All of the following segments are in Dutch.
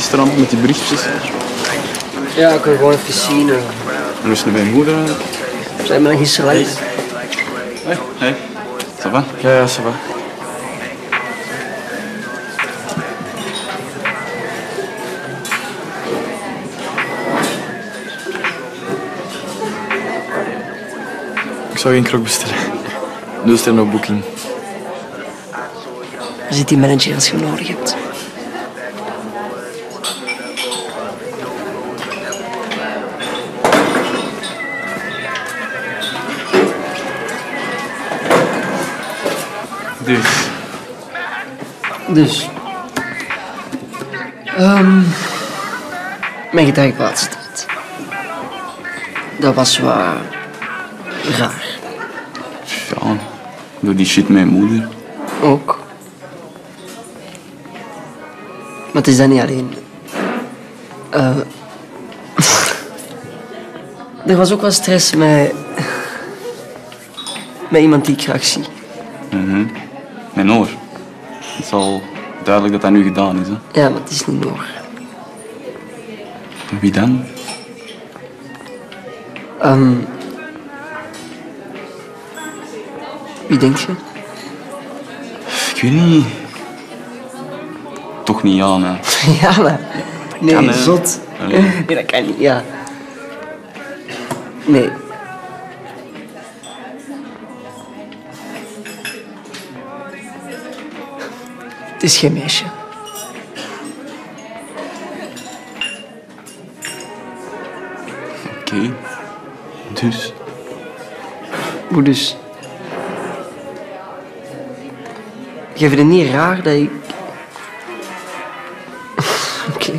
gisteravond met die berichtjes? Ja, ik kan gewoon even zien. uh, Hoe is het nu bij je moeder eigenlijk? Zijn we dan gisteren langs? Hé, hey. Ça va? Ja, ja, ça va. Ik zou geen krok bestellen. Doe stel nog boeking. Waar zit die manager als je hem nodig hebt? Dus. Dus. Ehm mijn gedrag de laatste tijd. Dat was wat raar. Ja, doe die shit met je moeder. Ook. Maar het is dat niet alleen. Eh, er was ook wat stress met... met iemand die ik graag zie. Mijn oor. Het is al duidelijk dat dat nu gedaan is. Hè. Ja, maar het is niet Noor. Wie dan? Ehm wie denk je? Ik weet niet. Toch niet Jan, hè. Ja, maar... Nee, kan, zot. Allee. Nee, dat kan niet, ja. Nee. Het is geen meisje. Oké. Dus. Hoe dus? Je vindt het niet raar dat ik... Oké.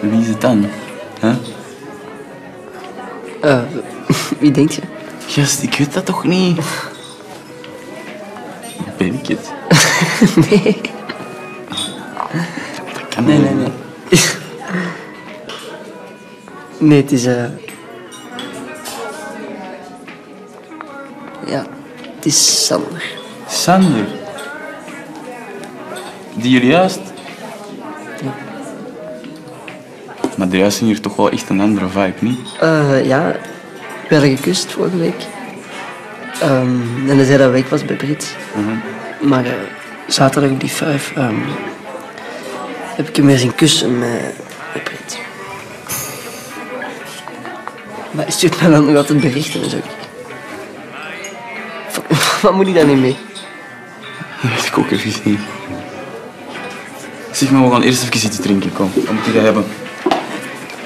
Wie is het dan? Hè? Eh, wie denk je? Gast, ik weet dat toch niet? Ben ik het? Nee. Dat kan Nee, niet. nee, nee. Nee, het is... eh Ja, het is Sander. Sander. Die hier juist? Maar de juist hier toch wel echt een andere vibe, niet? Eh, ja, we hadden gekust vorige week. Ehm, en hij zei dat week was bij Brit. Maar eh, zaterdag op die vijf ehm, heb ik hem weer zien kussen met, Brit. Maar hij stuurt me dan nog altijd berichten en zo. Wat moet ik daar niet mee? Dat weet ik ook even niet. Zeg maar, we gaan eerst even zitten drinken, kom. Wat moet je dat hebben?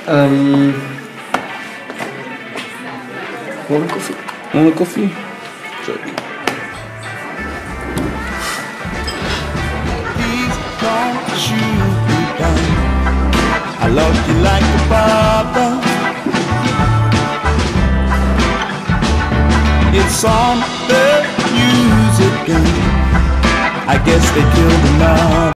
Ehm gewoon een koffie. Nog een koffie? Sorry. won't you be done? I loved you like a brother. It's on the music again. I guess they killed another.